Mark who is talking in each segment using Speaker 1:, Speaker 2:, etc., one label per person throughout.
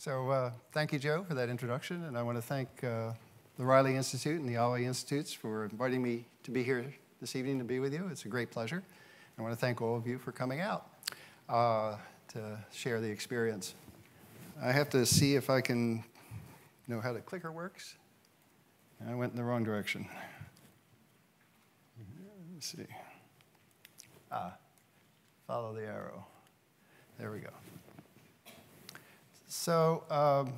Speaker 1: So uh, thank you, Joe, for that introduction, and I want to thank uh, the Riley Institute and the Alway Institutes for inviting me to be here this evening to be with you. It's a great pleasure. I want to thank all of you for coming out uh, to share the experience. I have to see if I can know how the clicker works. I went in the wrong direction. Let's see. Ah, follow the arrow. There we go. So, um,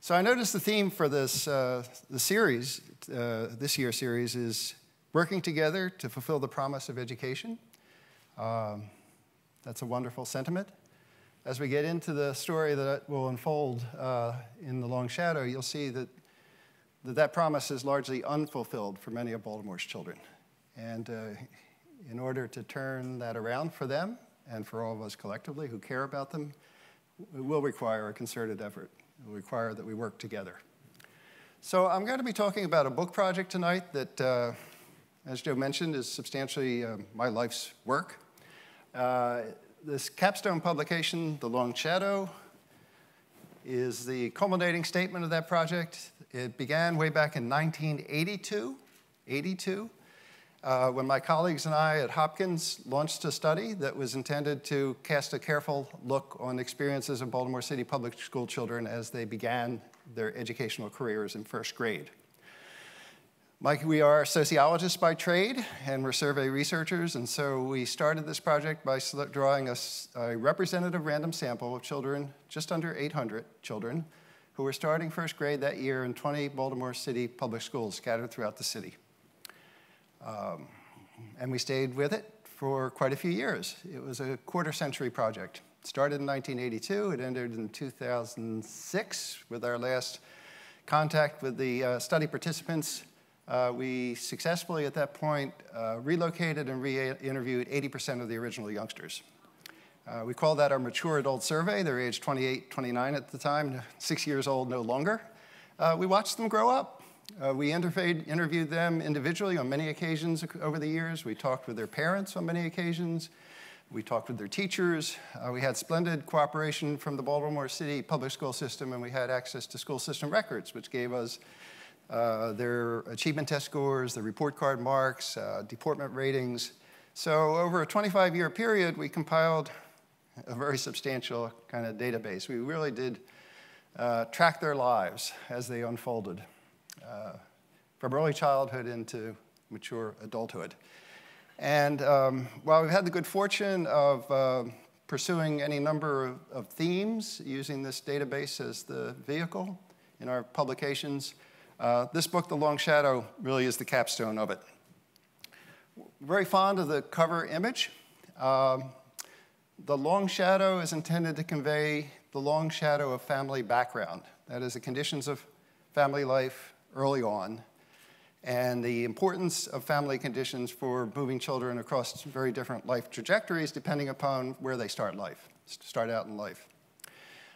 Speaker 1: so I noticed the theme for this uh, the series, uh, this year series, is working together to fulfill the promise of education. Um, that's a wonderful sentiment. As we get into the story that will unfold uh, in The Long Shadow, you'll see that, that that promise is largely unfulfilled for many of Baltimore's children. And uh, in order to turn that around for them and for all of us collectively who care about them, it will require a concerted effort. It will require that we work together. So I'm going to be talking about a book project tonight that, uh, as Joe mentioned, is substantially uh, my life's work. Uh, this capstone publication, The Long Shadow, is the culminating statement of that project. It began way back in 1982, 82, uh, when my colleagues and I at Hopkins launched a study that was intended to cast a careful look on experiences of Baltimore City public school children as they began their educational careers in first grade. Mike, we are sociologists by trade, and we're survey researchers, and so we started this project by drawing a, a, representative random sample of children, just under 800 children, who were starting first grade that year in 20 Baltimore City public schools scattered throughout the city. Um, and we stayed with it for quite a few years. It was a quarter century project. It started in 1982, it ended in 2006 with our last contact with the uh, study participants uh, we successfully, at that point, uh, relocated and re-interviewed 80% of the original youngsters. Uh, we call that our mature adult survey. They're age 28, 29 at the time, six years old no longer. Uh, we watched them grow up. Uh, we interviewed, them individually on many occasions over the years. We talked with their parents on many occasions. We talked with their teachers. Uh, we had splendid cooperation from the Baltimore City public school system, and we had access to school system records, which gave us uh, their achievement test scores, their report card marks, uh, deportment ratings. So over a 25 year period, we compiled a very substantial kind of database. We really did uh, track their lives as they unfolded uh, from early childhood into mature adulthood. And um, while we've had the good fortune of uh, pursuing any number of, of themes using this database as the vehicle in our publications, uh, this book, The Long Shadow, really is the capstone of it. Very fond of the cover image. Um, the long shadow is intended to convey the long shadow of family background. That is, the conditions of family life early on, and the importance of family conditions for moving children across very different life trajectories depending upon where they start life, start out in life.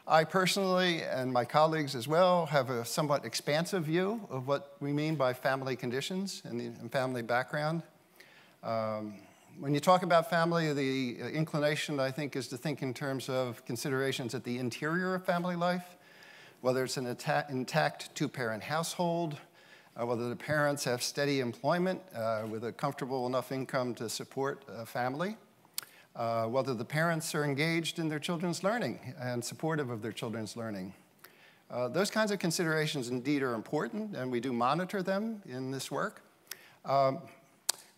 Speaker 1: I personally, and my colleagues as well, have a somewhat expansive view of what we mean by family conditions and, the, and family background. Um, when you talk about family, the inclination, I think, is to think in terms of considerations at the interior of family life, whether it's an intact two parent household, uh, whether the parents have steady employment uh, with a comfortable enough income to support a family uh, whether the parents are engaged in their children's learning and supportive of their children's learning. Uh, those kinds of considerations indeed are important, and we do monitor them in this work. Um,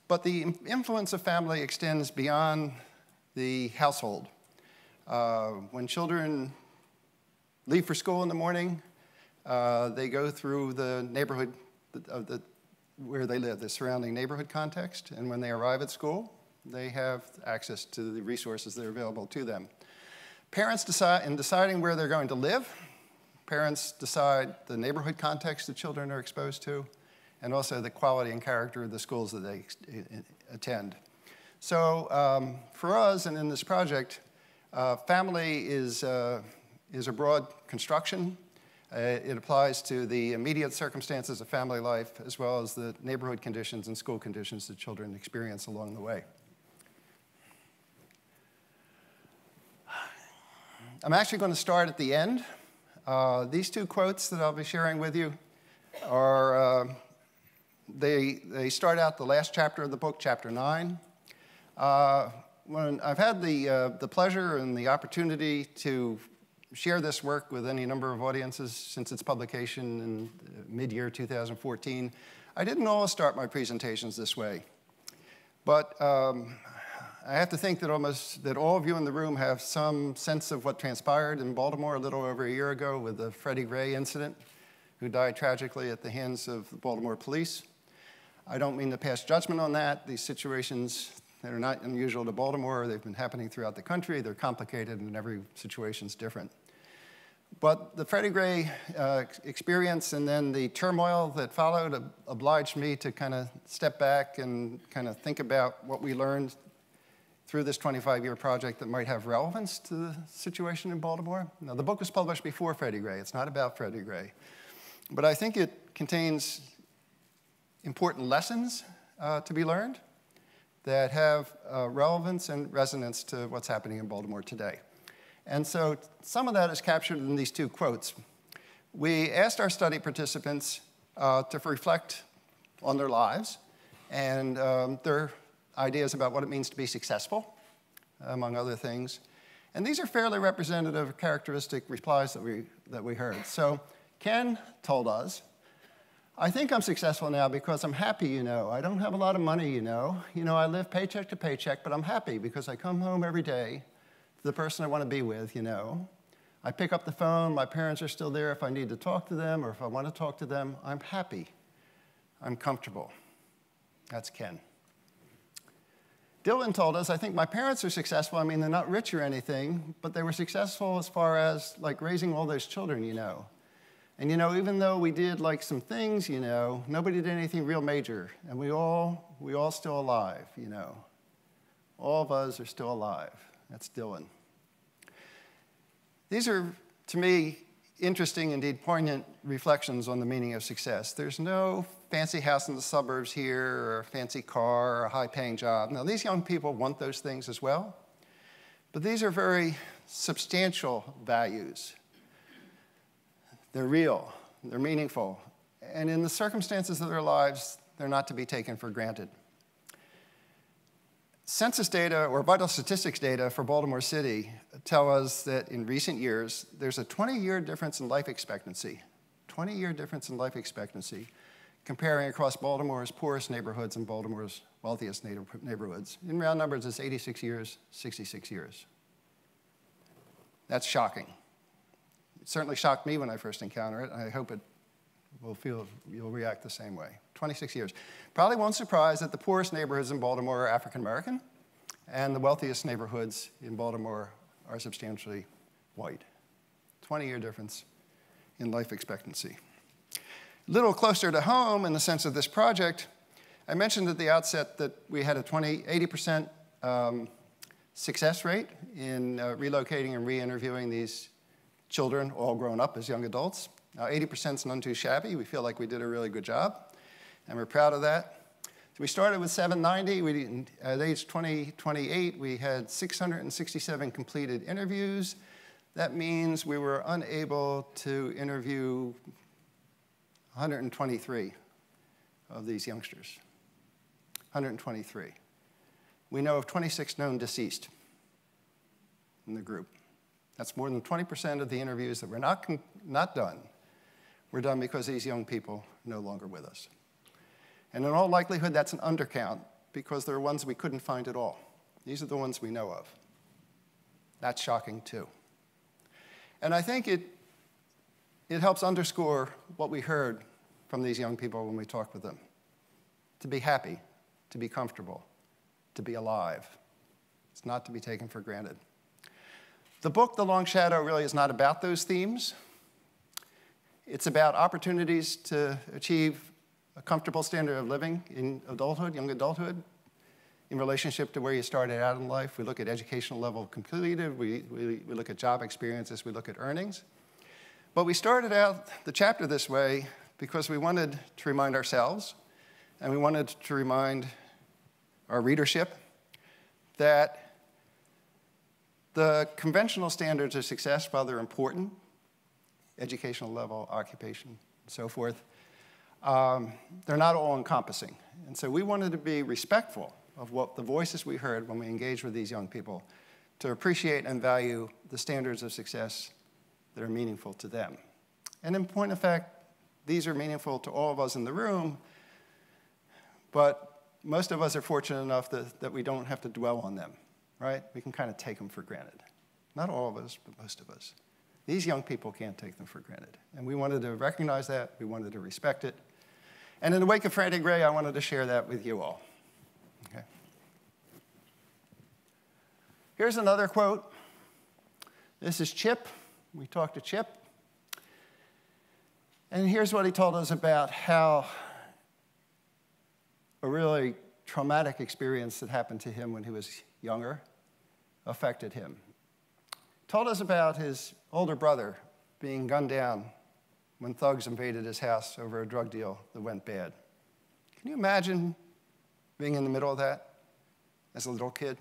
Speaker 1: but the influence of family extends beyond the household. Uh, when children leave for school in the morning, uh, they go through the neighborhood of the, where they live, the surrounding neighborhood context, and when they arrive at school, they have access to the resources that are available to them. Parents decide, in deciding where they're going to live, parents decide the neighborhood context the children are exposed to, and also the quality and character of the schools that they attend. So um, for us and in this project, uh, family is, uh, is a broad construction. Uh, it applies to the immediate circumstances of family life as well as the neighborhood conditions and school conditions that children experience along the way. I'm actually going to start at the end Uh, these two quotes that I'll be sharing with you are, uh, they, they start out the last chapter of the book, chapter 9. Uh, when I've had the, uh, the pleasure and the opportunity to share this work with any number of audiences since its publication in mid-year 2014, I didn't always start my presentations this way. But um, I have to think that almost that all of you in the room have some sense of what transpired in Baltimore a little over a year ago with the Freddie Gray incident, who died tragically at the hands of the Baltimore police. I don't mean to pass judgment on that. These situations that are not unusual to Baltimore, they've been happening throughout the country. They're complicated and every situation is different. But the Freddie Gray uh, experience and then the turmoil that followed obliged me to kind of step back and kind of think about what we learned through this 25-year project that might have relevance to the situation in Baltimore. Now, the book was published before Freddie Gray. It's not about Freddie Gray. But I think it contains important lessons uh, to be learned that have uh, relevance and resonance to what's happening in Baltimore today. And so some of that is captured in these two quotes. We asked our study participants uh, to reflect on their lives and um, their ideas about what it means to be successful, among other things. And these are fairly representative characteristic replies that we, that we heard. So Ken told us, I think I'm successful now because I'm happy, you know. I don't have a lot of money, you know. You know, I live paycheck to paycheck, but I'm happy because I come home every day the person I want to be with, you know. I pick up the phone, my parents are still there if I need to talk to them or if I want to talk to them. I'm happy. I'm comfortable. That's Ken. Dylan told us, I think my parents are successful. I mean, they're not rich or anything, but they were successful as far as like raising all those children, you know. And you know, even though we did like some things, you know, nobody did anything real major. And we all, we all still alive, you know. All of us are still alive. That's Dylan. These are, to me, interesting, indeed poignant reflections on the meaning of success. There's no fancy house in the suburbs here, or a fancy car, or a high paying job. Now, these young people want those things as well, but these are very substantial values. They're real, they're meaningful, and in the circumstances of their lives, they're not to be taken for granted. Census data or vital statistics data for Baltimore City tell us that in recent years, there's a 20 year difference in life expectancy. 20 year difference in life expectancy comparing across Baltimore's poorest neighborhoods and Baltimore's wealthiest neighborhoods. In round numbers, it's 86 years, 66 years. That's shocking. It certainly shocked me when I first encountered it, and I hope it will feel you'll react the same way. 26 years. Probably won't surprise that the poorest neighborhoods in Baltimore are African American, and the wealthiest neighborhoods in Baltimore are substantially white. 20 year difference in life expectancy. Little closer to home in the sense of this project, I mentioned at the outset that we had a 20, 80% um, success rate in uh, relocating and re-interviewing these children, all grown up as young adults. Now, 80% is none too shabby. We feel like we did a really good job, and we're proud of that. So we started with 790. We, at age 20, 28, we had 667 completed interviews. That means we were unable to interview 123 of these youngsters. 123. We know of 26 known deceased in the group. That's more than 20% of the interviews that were not, not done were done because these young people are no longer with us. And in all likelihood, that's an undercount because there are ones we couldn't find at all. These are the ones we know of. That's shocking too. And I think it, it helps underscore what we heard from these young people when we talked with them to be happy, to be comfortable, to be alive. It's not to be taken for granted. The book, The Long Shadow, really is not about those themes. It's about opportunities to achieve a comfortable standard of living in adulthood, young adulthood, in relationship to where you started out in life. We look at educational level completed, we, we, we look at job experiences, we look at earnings. But we started out the chapter this way because we wanted to remind ourselves and we wanted to remind our readership that the conventional standards of success, while they're important, educational level, occupation, and so forth. Um, they're not all encompassing. And so we wanted to be respectful of what the voices we heard when we engaged with these young people to appreciate and value the standards of success that are meaningful to them. And in point of fact, these are meaningful to all of us in the room, but most of us are fortunate enough that, that we don't have to dwell on them, right? We can kind of take them for granted. Not all of us, but most of us. These young people can't take them for granted. And we wanted to recognize that, we wanted to respect it. And in the wake of Freddie Gray, I wanted to share that with you all. Okay. Here's another quote. This is Chip. We talked to Chip. And here's what he told us about how a really traumatic experience that happened to him when he was younger affected him. Told us about his older brother being gunned down when thugs invaded his house over a drug deal that went bad. Can you imagine being in the middle of that as a little kid?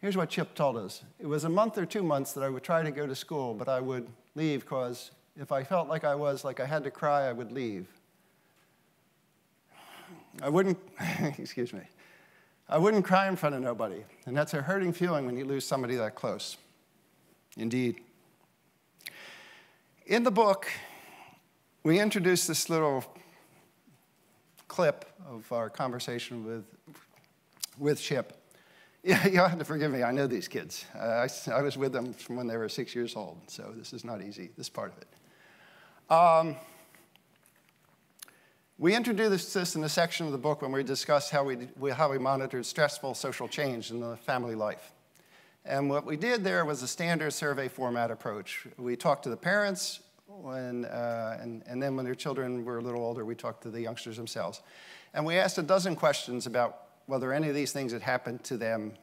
Speaker 1: Here's what Chip told us. It was a month or two months that I would try to go to school, but I would leave because if I felt like I was, like I had to cry, I would leave. I wouldn't, excuse me, I wouldn't cry in front of nobody. And that's a hurting feeling when you lose somebody that close. Indeed. In the book, we introduce this little clip of our conversation with, with Chip. Yeah, you'll have to forgive me. I know these kids. Uh, I, I, was with them from when they were six years old, so this is not easy, this part of it. Um, we introduced this in a section of the book when we discussed how we, how we monitored stressful social change in the family life. And what we did there was a standard survey format approach. We talked to the parents, when, uh, and, and then when their children were a little older, we talked to the youngsters themselves. And we asked a dozen questions about whether any of these things had happened to them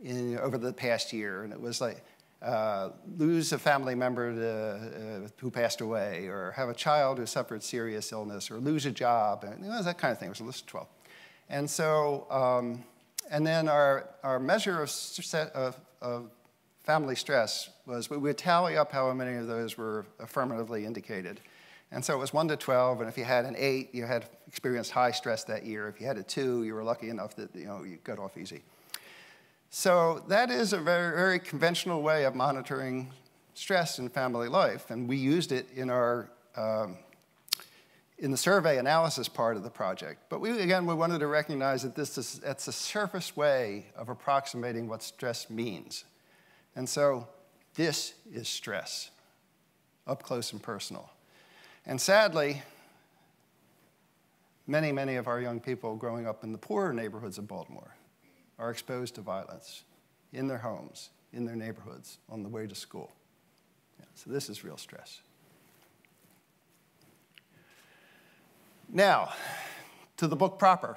Speaker 1: in, over the past year. And it was like uh, lose a family member to, uh, who passed away, or have a child who suffered serious illness, or lose a job, and you know, that kind of thing. It was a list of 12. And so, um, and then our, our measure of, of, of family stress was we would tally up how many of those were affirmatively indicated. And so it was 1 to 12, and if you had an 8, you had experienced high stress that year. If you had a 2, you were lucky enough that you, know, you got off easy. So that is a very, very conventional way of monitoring stress in family life, and we used it in our um, in the survey analysis part of the project. But we, again, we wanted to recognize that this is that's a surface way of approximating what stress means. And so this is stress, up close and personal. And sadly, many, many of our young people growing up in the poorer neighborhoods of Baltimore are exposed to violence in their homes, in their neighborhoods, on the way to school. Yeah, so this is real stress. Now, to the book proper.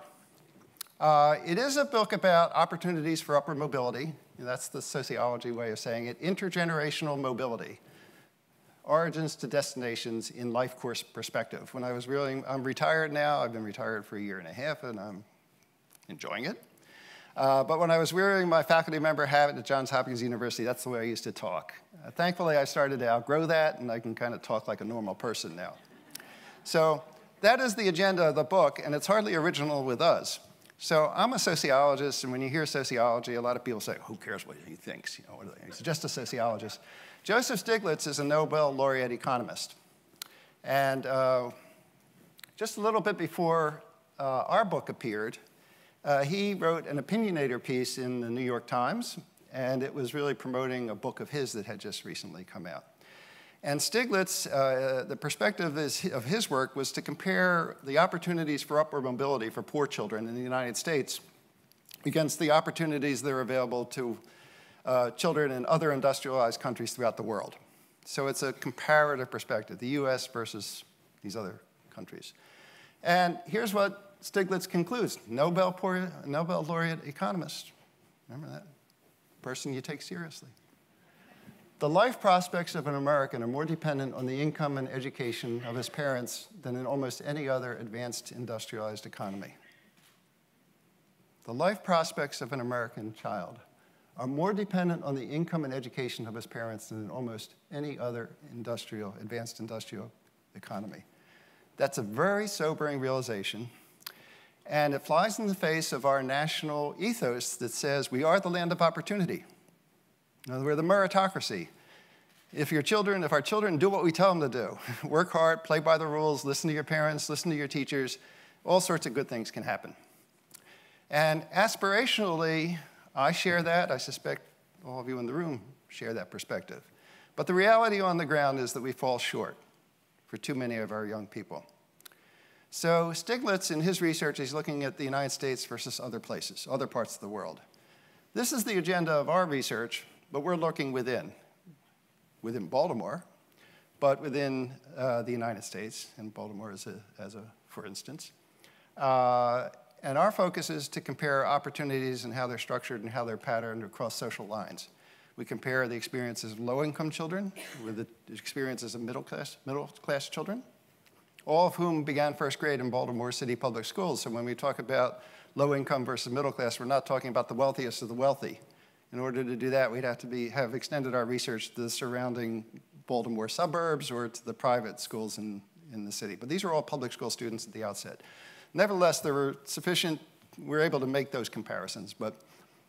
Speaker 1: Uh, it is a book about opportunities for upward mobility. That's the sociology way of saying it intergenerational mobility origins to destinations in life course perspective. When I was really, I'm retired now, I've been retired for a year and a half, and I'm enjoying it. Uh, but when I was wearing my faculty member hat at Johns Hopkins University, that's the way I used to talk. Uh, thankfully, I started to outgrow that, and I can kind of talk like a normal person now. So that is the agenda of the book, and it's hardly original with us. So I'm a sociologist, and when you hear sociology, a lot of people say, who cares what he thinks? You know, he's just a sociologist. Joseph Stiglitz is a Nobel laureate economist. And uh, just a little bit before uh, our book appeared, uh, he wrote an opinionator piece in the New York Times, and it was really promoting a book of his that had just recently come out. And Stiglitz, uh, the perspective of his work was to compare the opportunities for upward mobility for poor children in the United States against the opportunities that are available to uh, children in other industrialized countries throughout the world. So it's a comparative perspective, the US versus these other countries. And here's what Stiglitz concludes Nobel, Nobel laureate economist. Remember that? Person you take seriously. The life prospects of an American are more dependent on the income and education of his parents than in almost any other advanced industrialized economy. The life prospects of an American child are more dependent on the income and education of his parents than in almost any other industrial, advanced industrial economy. That's a very sobering realization, and it flies in the face of our national ethos that says we are the land of opportunity. We're the meritocracy. If your children, if our children do what we tell them to do, work hard, play by the rules, listen to your parents, listen to your teachers, all sorts of good things can happen. And aspirationally, I share that. I suspect all of you in the room share that perspective. But the reality on the ground is that we fall short for too many of our young people. So Stiglitz, in his research, is looking at the United States versus other places, other parts of the world. This is the agenda of our research, but we're looking within, within Baltimore, but within uh, the United States, and Baltimore as a, as a for instance. Uh, and our focus is to compare opportunities and how they're structured and how they're patterned across social lines. We compare the experiences of low-income children with the experiences of middle-class middle class children, all of whom began first grade in Baltimore City Public Schools. So when we talk about low income versus middle class, we're not talking about the wealthiest of the wealthy. In order to do that, we'd have to be, have extended our research to the surrounding Baltimore suburbs or to the private schools in, in the city. But these are all public school students at the outset. Nevertheless, there were sufficient, we were able to make those comparisons, but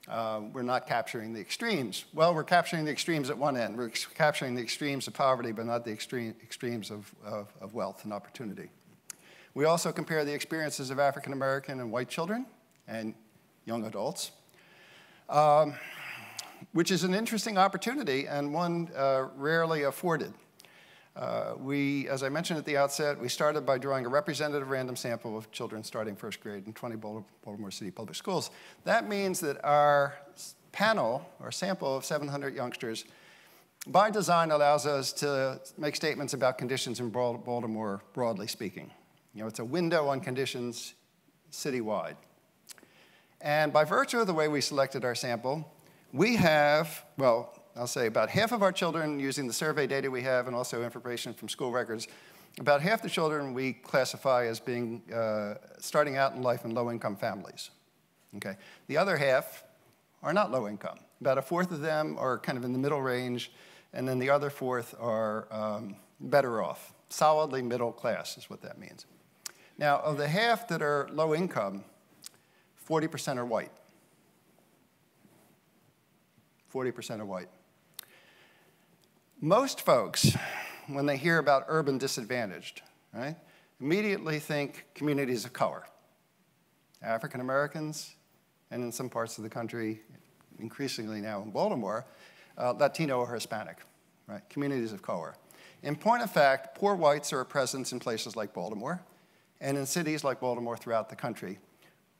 Speaker 1: uh, we're not capturing the extremes. Well, we're capturing the extremes at one end. We're capturing the extremes of poverty, but not the extreme, extremes of, of, of wealth and opportunity. We also compare the experiences of African American and white children and young adults, um, which is an interesting opportunity and one uh, rarely afforded. Uh, we, as I mentioned at the outset, we started by drawing a representative random sample of children starting first grade in 20 Baltimore City public schools. That means that our panel, or sample of 700 youngsters, by design allows us to make statements about conditions in Baltimore, broadly speaking. You know, it's a window on conditions citywide. And by virtue of the way we selected our sample, we have, well, I'll say about half of our children using the survey data we have and also information from school records, about half the children we classify as being uh, starting out in life in low income families. Okay. The other half are not low income. About a fourth of them are kind of in the middle range, and then the other fourth are um, better off. Solidly middle class is what that means. Now, of the half that are low income, 40% are white. 40% are white. Most folks, when they hear about urban disadvantaged, right, immediately think communities of color. African Americans, and in some parts of the country, increasingly now in Baltimore, uh, Latino or Hispanic, right, communities of color. In point of fact, poor whites are a presence in places like Baltimore and in cities like Baltimore throughout the country,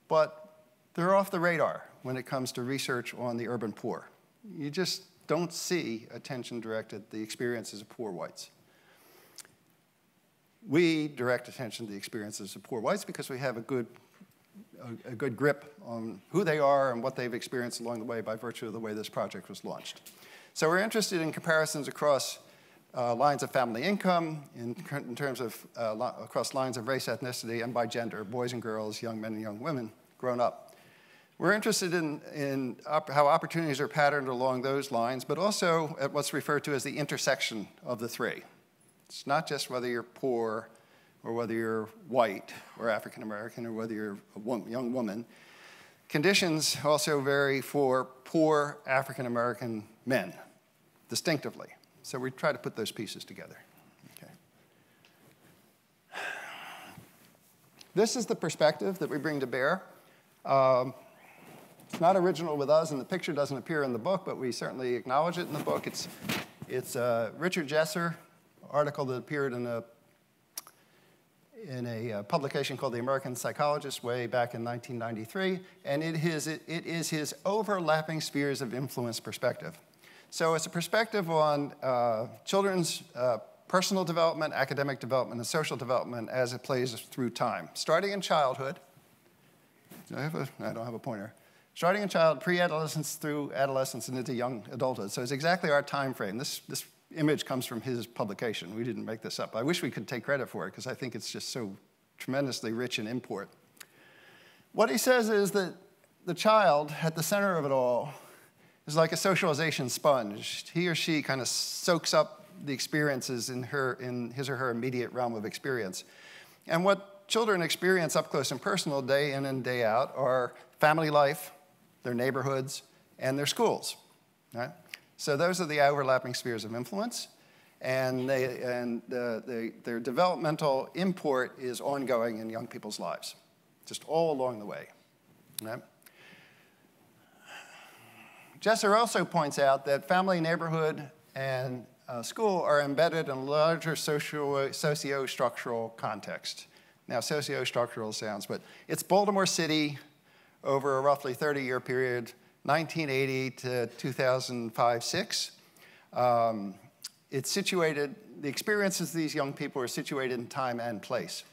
Speaker 1: but they're off the radar when it comes to research on the urban poor. You just don't see attention directed the experiences of poor whites. We direct attention to the experiences of poor whites because we have a good, a, a good grip on who they are and what they've experienced along the way by virtue of the way this project was launched. So we're interested in comparisons across uh, lines of family income, in, in terms of uh, across lines of race, ethnicity, and by gender, boys and girls, young men and young women, grown up. We're interested in, in op how opportunities are patterned along those lines, but also at what's referred to as the intersection of the three. It's not just whether you're poor or whether you're white or African American or whether you're a young woman. Conditions also vary for poor African American men distinctively. So we try to put those pieces together. Okay. This is the perspective that we bring to bear. Um, it's not original with us, and the picture doesn't appear in the book, but we certainly acknowledge it in the book. It's, it's a Richard Jessor article that appeared in a, in a uh, publication called The American Psychologist way back in 1993, and it is, it, it is his overlapping spheres of influence perspective. So it's a perspective on uh, children's uh, personal development, academic development, and social development as it plays through time, starting in childhood. I, have a, I don't have a pointer starting in child, pre-adolescence through adolescence and into young adulthood. So it's exactly our time frame. This, this image comes from his publication. We didn't make this up. I wish we could take credit for it because I think it's just so tremendously rich in import. What he says is that the child at the center of it all is like a socialization sponge. He or she kind of soaks up the experiences in, her, in his or her immediate realm of experience. And what children experience up close and personal day in and day out are family life, their neighborhoods, and their schools. Right? So those are the overlapping spheres of influence. And, they, and uh, they, their developmental import is ongoing in young people's lives, just all along the way. Right? Jessor also points out that family, neighborhood, and uh, school are embedded in a larger socio-structural context. Now, socio-structural sounds, but it's Baltimore City over a roughly 30-year period, 1980 to 2005-6. Um, it's situated, the experiences of these young people are situated in time and place.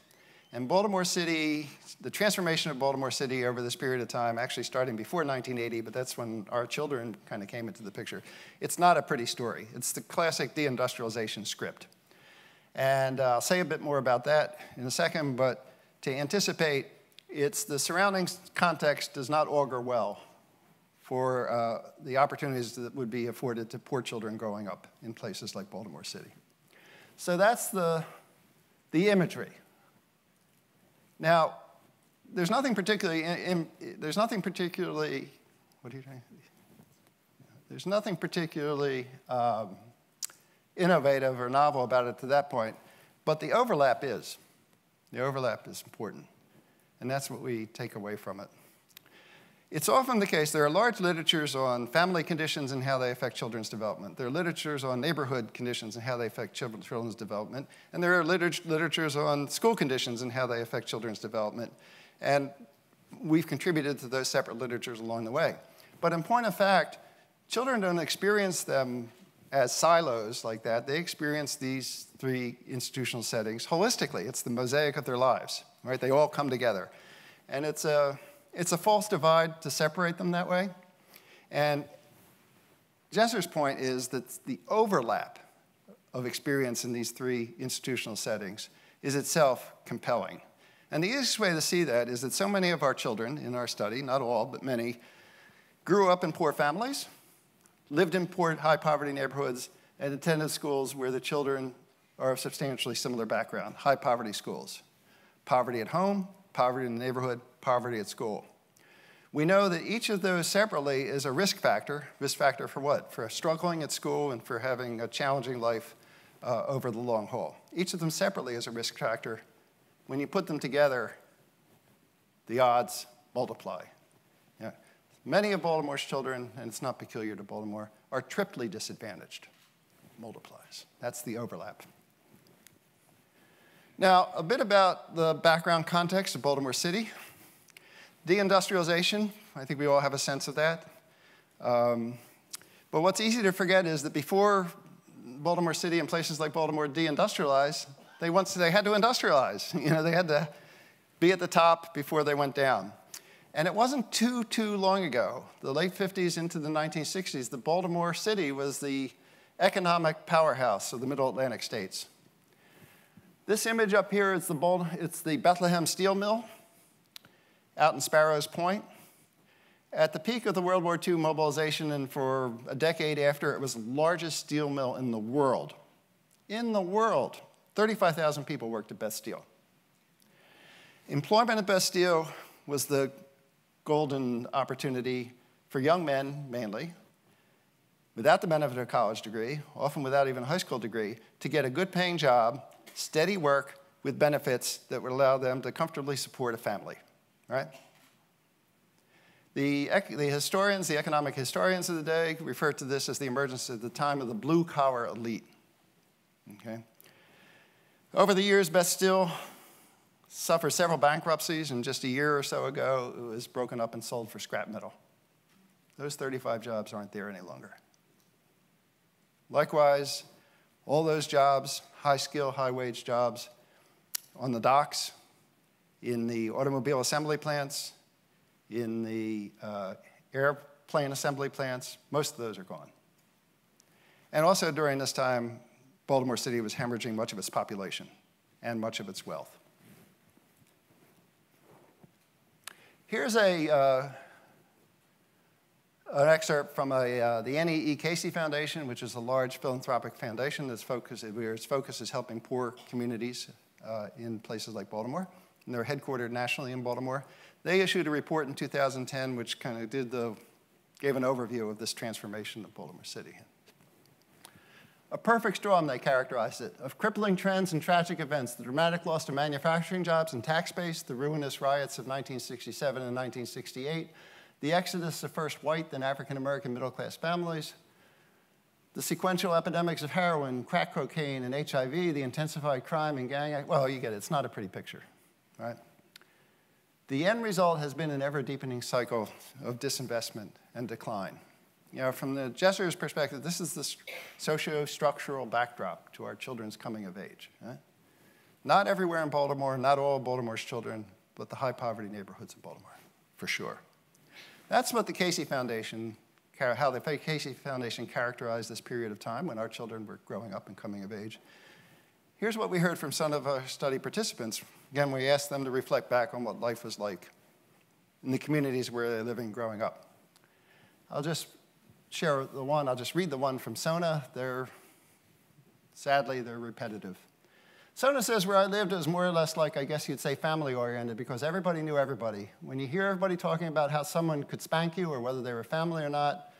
Speaker 1: And Baltimore City, the transformation of Baltimore City over this period of time, actually starting before 1980, but that's when our children kind of came into the picture. It's not a pretty story. It's the classic deindustrialization script. And uh, I'll say a bit more about that in a second, but to anticipate, it's the surrounding context does not augur well for uh, the opportunities that would be afforded to poor children growing up in places like Baltimore City. So that's the, the imagery. Now, there's nothing particularly, in, in, there's nothing particularly, what are you saying? There's nothing particularly um, innovative or novel about it to that point, but the overlap is. The overlap is important, and that's what we take away from it. It's often the case, there are large literatures on family conditions and how they affect children's development. There are literatures on neighborhood conditions and how they affect children's development. And there are liter- literatures on school conditions and how they affect children's development. And we've contributed to those separate literatures along the way. But in point of fact, children don't experience them as silos like that. They experience these three institutional settings holistically. It's the mosaic of their lives, right? They all come together. And it's a it's a false divide to separate them that way. And Jessor's point is that the overlap of experience in these three institutional settings is itself compelling. And the easiest way to see that is that so many of our children in our study, not all, but many, grew up in poor families, lived in poor, high poverty neighborhoods, and attended schools where the children are of substantially similar background, high poverty schools. Poverty at home, poverty in the neighborhood, poverty at school. We know that each of those separately is a risk factor. Risk factor for what? For struggling at school and for having a challenging life uh, over the long haul. Each of them separately is a risk factor. When you put them together, the odds multiply. Many of Baltimore's children, and it's not peculiar to Baltimore, are triply disadvantaged. Multiplies. That's the overlap. Now, a bit about the background context of Baltimore City. Deindustrialization, I think we all have a sense of that. Um, but what's easy to forget is that before Baltimore City and places like Baltimore deindustrialized, they once they had to industrialize. You know, they had to be at the top before they went down. And it wasn't too, too long ago, the late 50s into the 1960s, that Baltimore City was the economic powerhouse of the middle Atlantic states. This image up here is the, it's the Bethlehem Steel Mill out in Sparrows Point. At the peak of the World War II mobilization and for a decade after, it was the largest steel mill in the world. In the world. 35,000 people worked at Beth Steel. Employment at Beth Steel was the golden opportunity for young men mainly, without the benefit of a college degree, often without even a high school degree, to get a good paying job steady work with benefits that would allow them to comfortably support a family, right? The, the historians, the economic historians of the day, refer to this as the emergence at the time of the blue collar elite. Okay? Over the years, Steel suffered several bankruptcies, and just a year or so ago, it was broken up and sold for scrap metal. Those 35 jobs aren't there any longer. Likewise, all those jobs high skill, high wage jobs on the docks, in the automobile assembly plants, in the uh, airplane assembly plants. Most of those are gone. And also during this time, Baltimore City was hemorrhaging much of its population and much of its wealth. Here's a, uh, an excerpt from a, uh, the Annie E. Casey Foundation, which is a large philanthropic foundation that's focused, where its focus is helping poor communities uh, in places like Baltimore. And they're headquartered nationally in Baltimore. They issued a report in 2010 which kind of did the, gave an overview of this transformation of Baltimore City. A perfect storm, they characterized it, of crippling trends and tragic events, the dramatic loss of manufacturing jobs and tax base, the ruinous riots of 1967 and 1968, the exodus of first white, then African American middle class families, the sequential epidemics of heroin, crack cocaine, and HIV, the intensified crime and gang, well, you get it, it's not a pretty picture, right? The end result has been an ever deepening cycle of disinvestment and decline. You know, from the Jessor's perspective, this is the socio-structural backdrop to our children's coming of age. Right? Not everywhere in Baltimore, not all Baltimore's children, but the high poverty neighborhoods of Baltimore, for sure. That's what the Casey Foundation, how the Casey Foundation characterized this period of time when our children were growing up and coming of age. Here's what we heard from some of our study participants. Again, we asked them to reflect back on what life was like in the communities where they're living growing up. I'll just share the one, I'll just read the one from Sona. They're, sadly, they're repetitive. Sona says where I lived it was more or less like, I guess you'd say, family oriented because everybody knew everybody. When you hear everybody talking about how someone could spank you or whether they were family or not,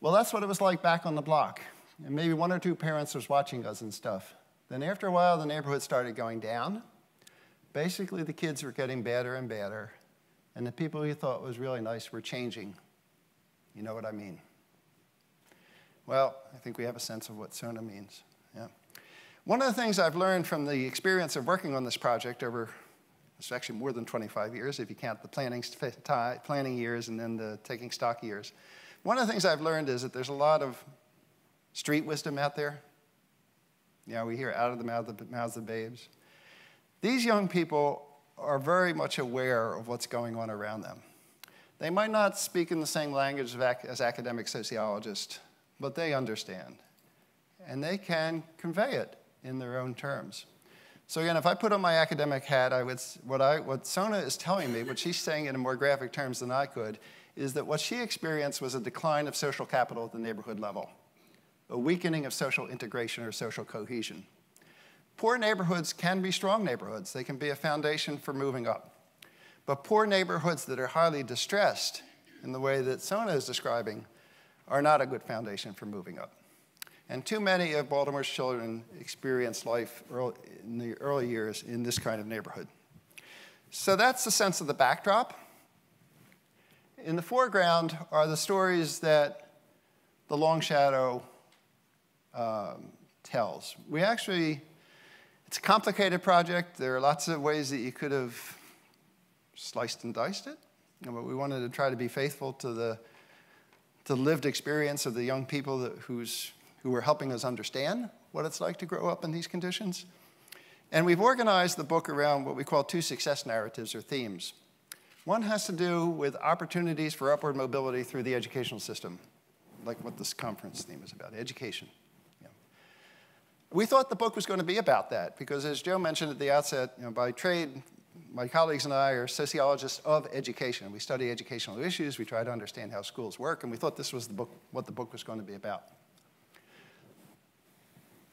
Speaker 1: well, that's what it was like back on the block. And maybe one or two parents was watching us and stuff. Then after a while, the neighborhood started going down. Basically, the kids were getting badder and badder, and the people you thought was really nice were changing. You know what I mean? Well, I think we have a sense of what Sona means. Yeah. One of the things I've learned from the experience of working on this project over, it's actually more than 25 years if you count the planning, planning years and then the taking stock years. One of the things I've learned is that there's a lot of street wisdom out there. Know, we hear out of the mouths of, mouths of babes. These young people are very much aware of what's going on around them. They might not speak in the same language as academic sociologists, but they understand. And they can convey it in their own terms. So again, if I put on my academic hat, I would, what, I, what Sona is telling me, what she's saying in more graphic terms than I could, is that what she experienced was a decline of social capital at the neighborhood level, a weakening of social integration or social cohesion. Poor neighborhoods can be strong neighborhoods. They can be a foundation for moving up. But poor neighborhoods that are highly distressed in the way that Sona is describing are not a good foundation for moving up. And too many of Baltimore's children experience life early, in the early years in this kind of neighborhood. So that's the sense of the backdrop. In the foreground are the stories that the Long Shadow um, tells. We actually, it's a complicated project. There are lots of ways that you could have sliced and diced it, but we wanted to try to be faithful to the the lived experience of the young people that, who's, who are helping us understand what it's like to grow up in these conditions. And we've organized the book around what we call two success narratives or themes. One has to do with opportunities for upward mobility through the educational system, like what this conference theme is about, education. Yeah. We thought the book was going to be about that because as Joe mentioned at the outset, you know, by trade, my colleagues and I are sociologists of education. We study educational issues, we try to understand how schools work, and we thought this was the book, what the book was going to be about.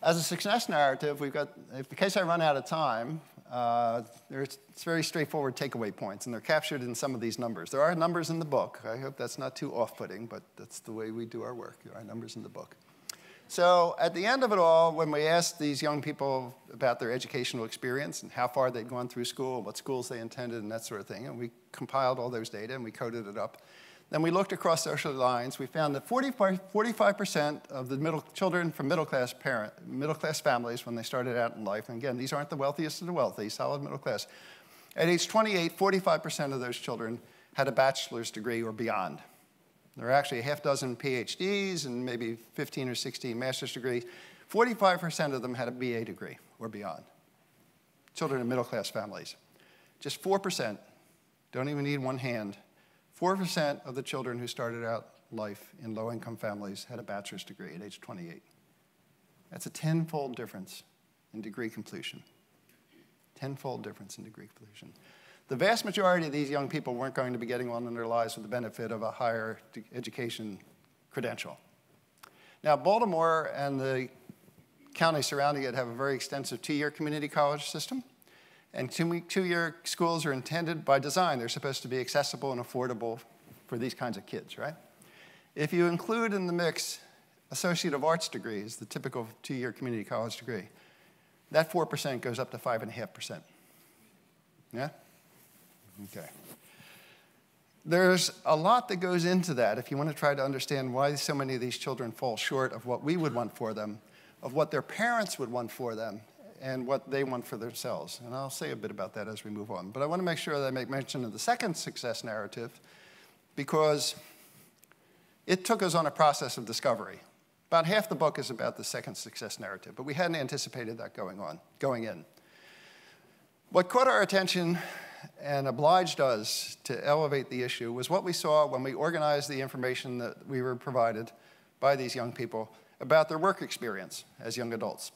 Speaker 1: As a success narrative, we've got, in case I run out of time, uh, there's very straightforward takeaway points, and they're captured in some of these numbers. There are numbers in the book. I hope that's not too off-putting, but that's the way we do our work. There are numbers in the book. So at the end of it all, when we asked these young people about their educational experience and how far they'd gone through school, and what schools they intended and that sort of thing, and we compiled all those data and we coded it up. Then we looked across social lines. We found that 45% of the middle, children from middle class parent, middle class families when they started out in life, and again, these aren't the wealthiest of the wealthy, solid middle class. At age 28, 45% of those children had a bachelor's degree or beyond. There are actually a half dozen PhDs and maybe 15 or 16 master's degrees. 45% of them had a BA degree or beyond. Children in middle class families. Just 4%, don't even need one hand, 4% of the children who started out life in low income families had a bachelor's degree at age 28. That's a tenfold difference in degree completion. Tenfold difference in degree completion. The vast majority of these young people weren't going to be getting on in their lives with the benefit of a higher education credential. Now, Baltimore and the county surrounding it have a very extensive two-year community college system. And two-year schools are intended by design. They're supposed to be accessible and affordable for these kinds of kids, right? If you include in the mix Associate of Arts degrees, the typical two-year community college degree, that 4% goes up to 5.5%. Yeah? Okay. There's a lot that goes into that if you want to try to understand why so many of these children fall short of what we would want for them, of what their parents would want for them, and what they want for themselves. And I'll say a bit about that as we move on. But I want to make sure that I make mention of the second success narrative because it took us on a process of discovery. About half the book is about the second success narrative, but we hadn't anticipated that going on, going in. What caught our attention and obliged us to elevate the issue was what we saw when we organized the information that we were provided by these young people about their work experience as young adults.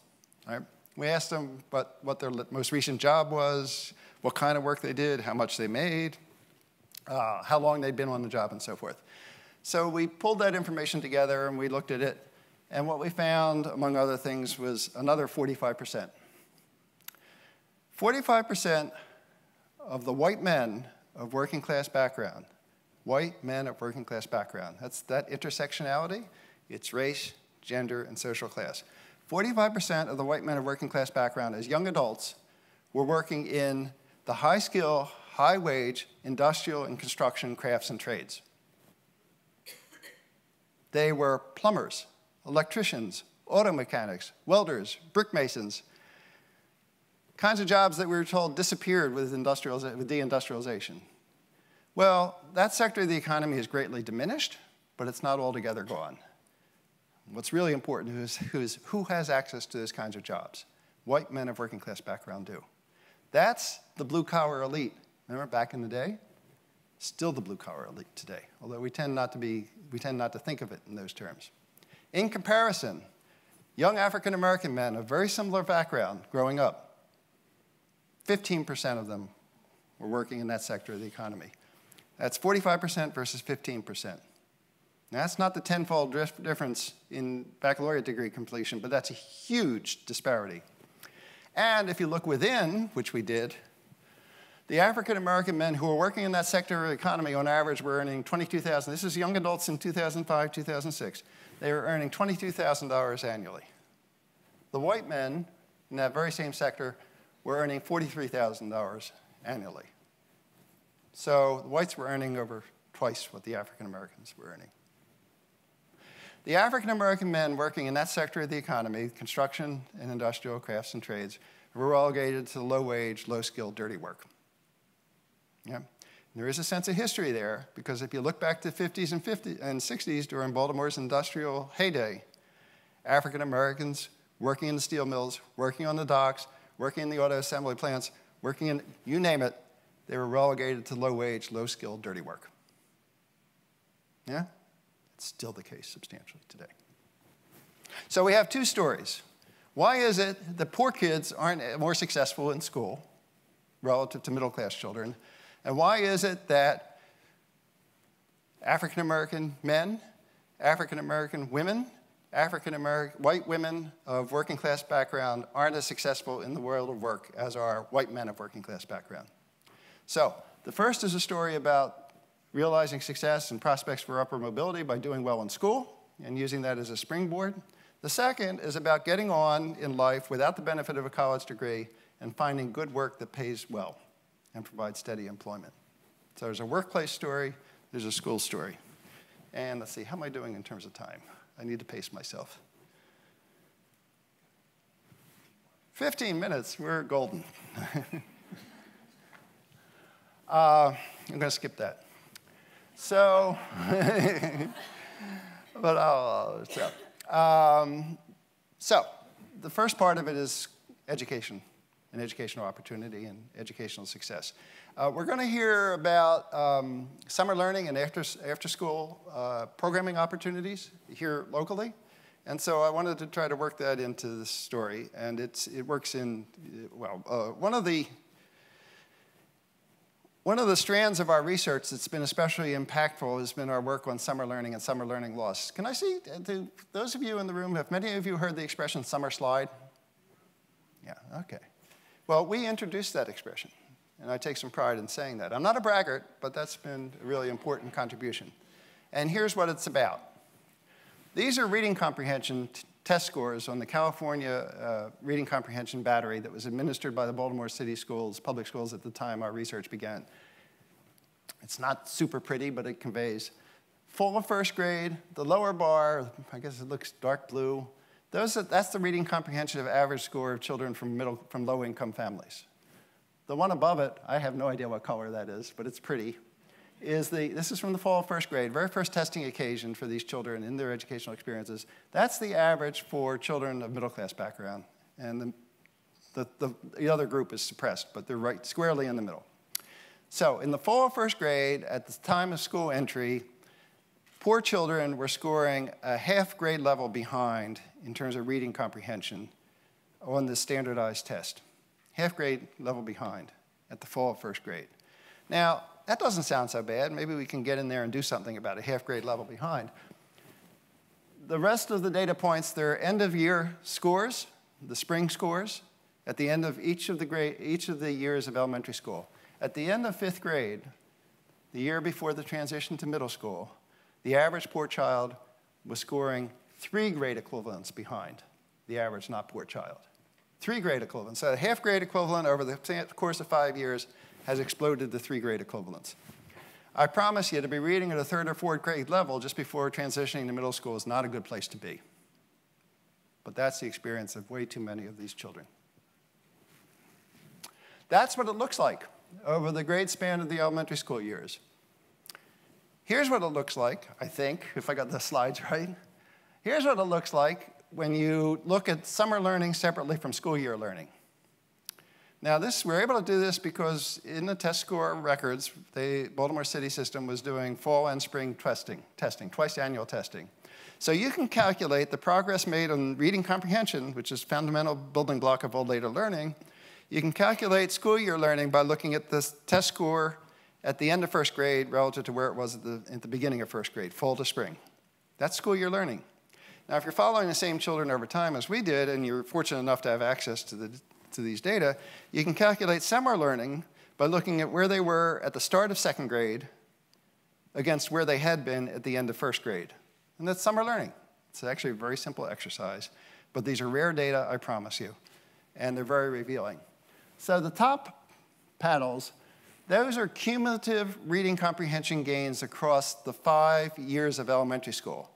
Speaker 1: Right? We asked them what, what their most recent job was, what kind of work they did, how much they made, uh, how long they'd been on the job, and so forth. So we pulled that information together and we looked at it, and what we found, among other things, was another 45%. 45% of the white men of working class background, white men of working class background, that's that intersectionality, it's race, gender, and social class. 45% of the white men of working class background as young adults were working in the high skill, high wage, industrial and construction crafts and trades. They were plumbers, electricians, auto mechanics, welders, brick masons, kinds of jobs that we were told disappeared with, with deindustrialization. Well, that sector of the economy has greatly diminished, but it's not altogether gone. What's really important is, is who has access to those kinds of jobs. White men of working class background do. That's the blue collar elite. Remember back in the day? Still the blue collar elite today, although we tend not to be, we tend not to think of it in those terms. In comparison, young African American men of very similar background growing up 15% of them were working in that sector of the economy. That's 45% versus 15%. Now, that's not the tenfold difference in baccalaureate degree completion, but that's a huge disparity. And if you look within, which we did, the African American men who were working in that sector of the economy on average were earning 22,000. This is young adults in 2005, 2006. They were earning $22,000 annually. The white men in that very same sector were earning $43,000 annually. So the whites were earning over twice what the African Americans were earning. The African American men working in that sector of the economy, construction and industrial crafts and trades, were relegated to low wage, low skilled, dirty work. Yeah. There is a sense of history there because if you look back to the 50s and 50s and 60s during Baltimore's industrial heyday, African Americans working in the steel mills, working on the docks, working in the auto assembly plants, working in, you name it, they were relegated to low wage, low skilled, dirty work. Yeah? It's still the case substantially today. So we have two stories. Why is it that poor kids aren't more successful in school relative to middle class children? And why is it that African American men, African American women, African American, white women of working class background aren't as successful in the world of work as are white men of working class background. So, the first is a story about realizing success and prospects for upper mobility by doing well in school and using that as a springboard. The second is about getting on in life without the benefit of a college degree and finding good work that pays well and provides steady employment. So, there's a workplace story, there's a school story. And let's see, how am I doing in terms of time? I need to pace myself. 15 minutes, we're golden. uh, I'm going to skip that. So, but I'll, so, um, so, the first part of it is education and educational opportunity and educational success. Uh, we're going to hear about um, summer learning and after, after school uh, programming opportunities here locally. And so I wanted to try to work that into the story. And it's, it works in, well, uh, one of the One of the strands of our research that's been especially impactful has been our work on summer learning and summer learning loss. Can I see, do those of you in the room, have many of you heard the expression summer slide? Yeah, okay. Well, we introduced that expression, and I take some pride in saying that. I'm not a braggart, but that's been a really important contribution. And here's what it's about. These are reading comprehension test scores on the California uh, Reading Comprehension Battery that was administered by the Baltimore City Schools, public schools at the time our research began. It's not super pretty, but it conveys. Full of first grade, the lower bar, I guess it looks dark blue. Those are, that's the reading comprehension of average score of children from, middle, from low income families. The one above it, I have no idea what color that is, but it's pretty is the, this is from the fall of first grade, very first testing occasion for these children in their educational experiences. That's the average for children of middle class background. And the, the, the, the other group is suppressed, but they're right squarely in the middle. So in the fall of first grade, at the time of school entry, poor children were scoring a half grade level behind in terms of reading comprehension on the standardized test. Half grade level behind at the fall of first grade. Now, that doesn't sound so bad. Maybe we can get in there and do something about a half grade level behind. The rest of the data points, they're end of year scores, the spring scores, at the end of each of the, grade, each of the years of elementary school. At the end of fifth grade, the year before the transition to middle school, the average poor child was scoring three grade equivalents behind the average not poor child. Three grade equivalents. So a half grade equivalent over the course of five years has exploded to three grade equivalents. I promise you to be reading at a third or fourth grade level just before transitioning to middle school is not a good place to be. But that's the experience of way too many of these children. That's what it looks like over the grade span of the elementary school years. Here's what it looks like, I think, if I got the slides right. Here's what it looks like when you look at summer learning separately from school year learning. Now, this, we're able to do this because in the test score records, the Baltimore City system was doing fall and spring testing, testing, twice annual testing. So you can calculate the progress made on reading comprehension, which is fundamental building block of old later learning. You can calculate school year learning by looking at the test score at the end of first grade relative to where it was at the, at the beginning of first grade, fall to spring. That's school year learning. Now, if you're following the same children over time as we did, and you're fortunate enough to have access to the to these data, you can calculate summer learning by looking at where they were at the start of second grade against where they had been at the end of first grade. And that's summer learning. It's actually a very simple exercise, but these are rare data, I promise you, and they're very revealing. So the top panels, those are cumulative reading comprehension gains across the five years of elementary school.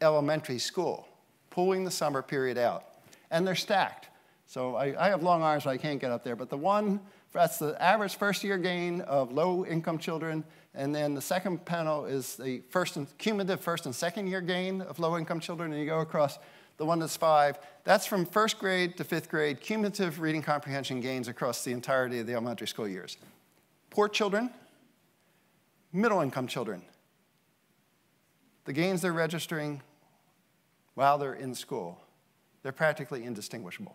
Speaker 1: Elementary school, pulling the summer period out. And they're stacked. So I, I, have long arms, so I can't get up there. But the one, that's the average first year gain of low income children. And then the second panel is the first and, cumulative first and second year gain of low income children. And you go across the one that's five. That's from first grade to fifth grade, cumulative reading comprehension gains across the entirety of the elementary school years. Poor children, middle income children. The gains they're registering while they're in school, they're practically indistinguishable.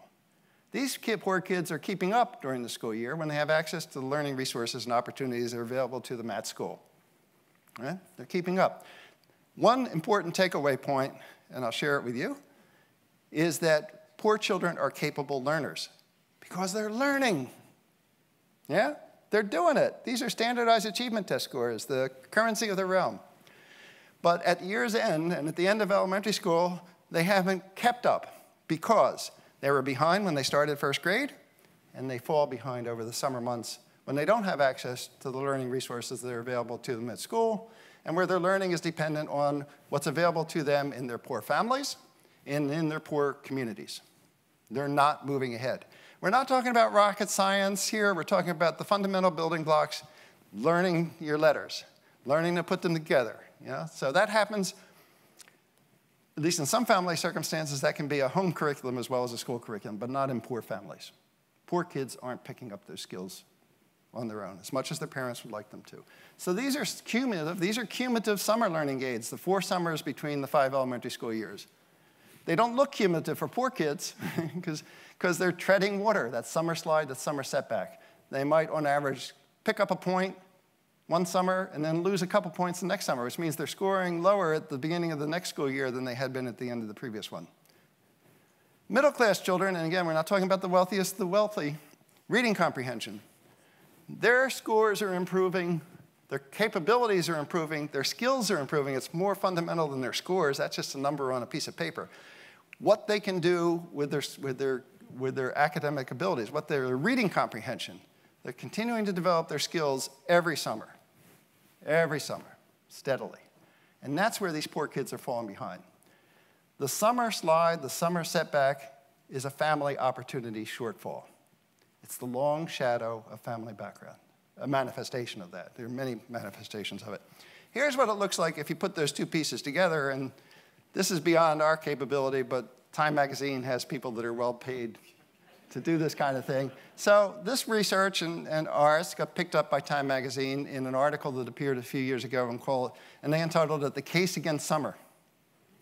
Speaker 1: These poor kids are keeping up during the school year when they have access to the learning resources and opportunities that are available to them at school. Right? They're keeping up. One important takeaway point, and I'll share it with you, is that poor children are capable learners because they're learning. Yeah? They're doing it. These are standardized achievement test scores, the currency of the realm. But at year's end and at the end of elementary school, they haven't kept up because they were behind when they started first grade, and they fall behind over the summer months when they don't have access to the learning resources that are available to them at school, and where their learning is dependent on what's available to them in their poor families and in their poor communities. They're not moving ahead. We're not talking about rocket science here, we're talking about the fundamental building blocks, learning your letters, learning to put them together. You know? So that happens at least in some family circumstances, that can be a home curriculum as well as a school curriculum, but not in poor families. Poor kids aren't picking up those skills on their own, as much as their parents would like them to. So these are cumulative, these are cumulative summer learning aids, the four summers between the five elementary school years. They don't look cumulative for poor kids because because they're treading water, that summer slide, that summer setback. They might, on average, pick up a point one summer and then lose a couple points the next summer, which means they're scoring lower at the beginning of the next school year than they had been at the end of the previous one. Middle class children, and again, we're not talking about the wealthiest, the wealthy, reading comprehension. Their scores are improving, their capabilities are improving, their skills are improving. It's more fundamental than their scores. That's just a number on a piece of paper. What they can do with their, with their, with their academic abilities, what their reading comprehension, they're continuing to develop their skills every summer, every summer, steadily. And that's where these poor kids are falling behind. The summer slide, the summer setback, is a family opportunity shortfall. It's the long shadow of family background, a manifestation of that. There are many manifestations of it. Here's what it looks like if you put those two pieces together, and this is beyond our capability, but Time Magazine has people that are well paid to do this kind of thing. So this research and, and ours got picked up by Time Magazine in an article that appeared a few years ago and, they entitled it The Case Against Summer.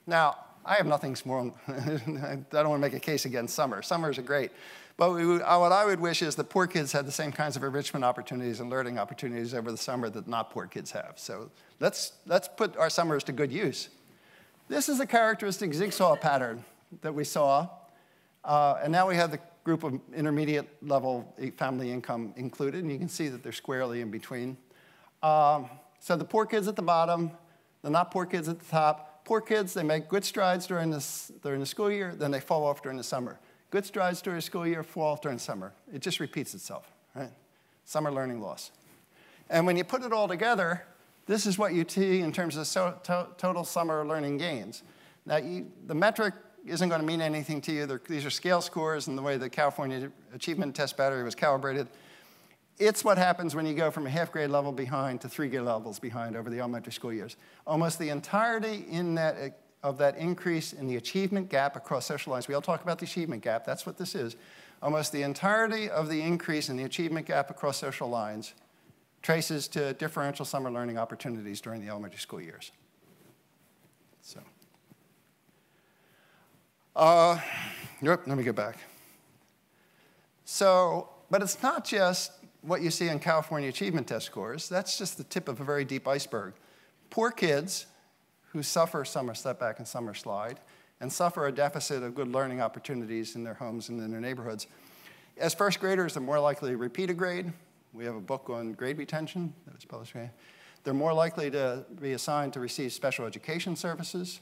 Speaker 1: Now, I have nothing small. I don't want to make a case against summer. Summers are great. But would, uh, what I would wish is that poor kids had the same kinds of enrichment opportunities and learning opportunities over the summer that not poor kids have. So let's, let's put our summers to good use. This is a characteristic jigsaw pattern that we saw. Uh, and now we have the group of intermediate level family income included, and you can see that they're squarely in between. Um, so the poor kids at the bottom, the not poor kids at the top, poor kids, they make good strides during, this, during the school year, then they fall off during the summer. Good strides during the school year, fall off during summer. It just repeats itself, right? Summer learning loss. And when you put it all together, this is what you see in terms of so, to, total summer learning gains. Now, you, the metric isn't going to mean anything to you. They're, these are scale scores and the way the California Achievement Test Battery was calibrated. It's what happens when you go from a half grade level behind to three grade levels behind over the elementary school years. Almost the entirety in that, eh, of that increase in the achievement gap across social lines, we all talk about the achievement gap, that's what this is. Almost the entirety of the increase in the achievement gap across social lines traces to differential summer learning opportunities during the elementary school years. So, uh, yep, let me get back. So, but it's not just what you see in California Achievement Test scores, that's just the tip of a very deep iceberg. Poor kids who suffer summer setback and summer slide and suffer a deficit of good learning opportunities in their homes and in their neighborhoods. As first graders, they're more likely to repeat a grade. We have a book on grade retention that was published. They're more likely to be assigned to receive special education services.